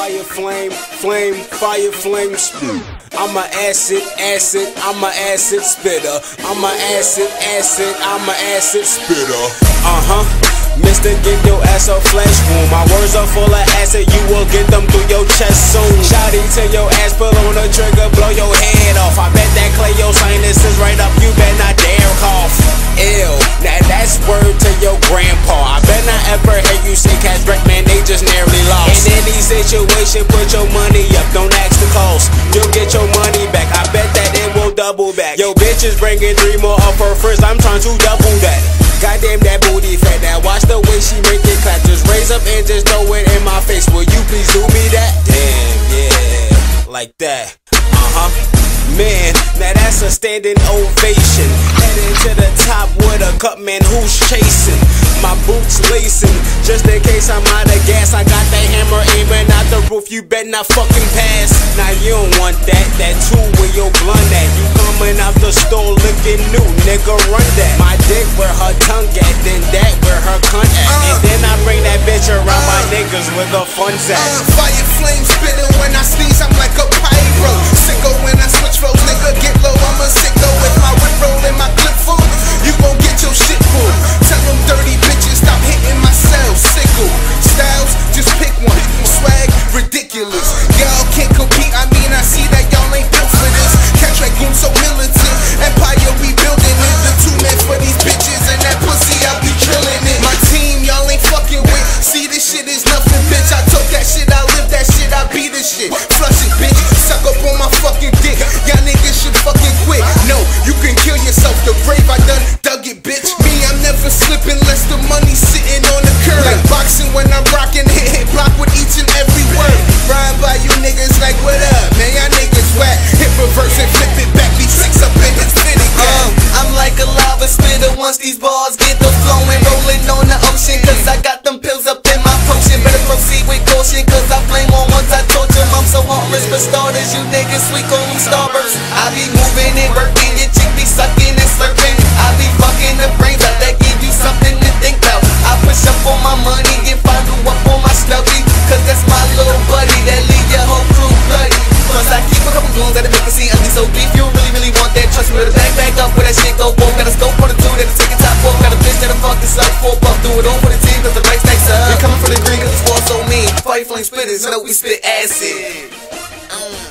fire flame, flame, fire flame spit. I'm a acid, acid, I'm a acid spitter. I'm a acid, acid, I'm a acid spitter. Uh huh. Mister, get your ass a flash wound. My words are full of acid, you will get them through your chest soon. Shotty to your ass, pull on the trigger, blow your head off. I bet that clay your sinuses right up, you better not dare cough. Ew, now that's word to your grandpa. I bet not ever hear you say cash break, man, they just nearly lost. Any put your money up, don't ask the cost. You'll get your money back, I bet that it will double back. Yo, bitch is bringing three more of her friends, I'm trying to double that. Goddamn that booty fat now watch the way she make it clap Just raise up and just throw it in my face Will you please do me that? Damn, yeah, like that Uh-huh Man, now that's a standing ovation Heading to the top with a cup, man, who's chasing? Boots lacing, just in case I'm out of gas I got that hammer aiming out the roof, you better not fucking pass. Now you don't want that, that two with your blunt at. You coming out the store looking new, nigga run that. My dick where her tongue at, then that where her cunt at. And then I bring that bitch around my niggas where the fun's at. Uh, fire flame spitting when I sneeze, I'm like a pyro. Sicko when I switch flows, nigga get low, Y'all can't compete. I mean, I see that y'all ain't built for this. Catch that goon so militant. Empire we building starters, you niggas sweet call them starbursts. I be moving and working, your chick be sucking and slurping. I be fucking the brains out that give you something to think about. I push up on my money and follow up on my snubby. Cause that's my little buddy that leave your whole crew bloody. Plus I keep a couple goons that'll make it see ugly. So beef, you really, really want that. Trust me, with a bag back up where that shit go boom. Got a scope on the two that'll take it top off. Got a bitch that'll fuck this up. Four buck, do it all for the team cause the right stacks up. We coming for the green cause the squad so mean. Fire flame spitters, know we spit acid own.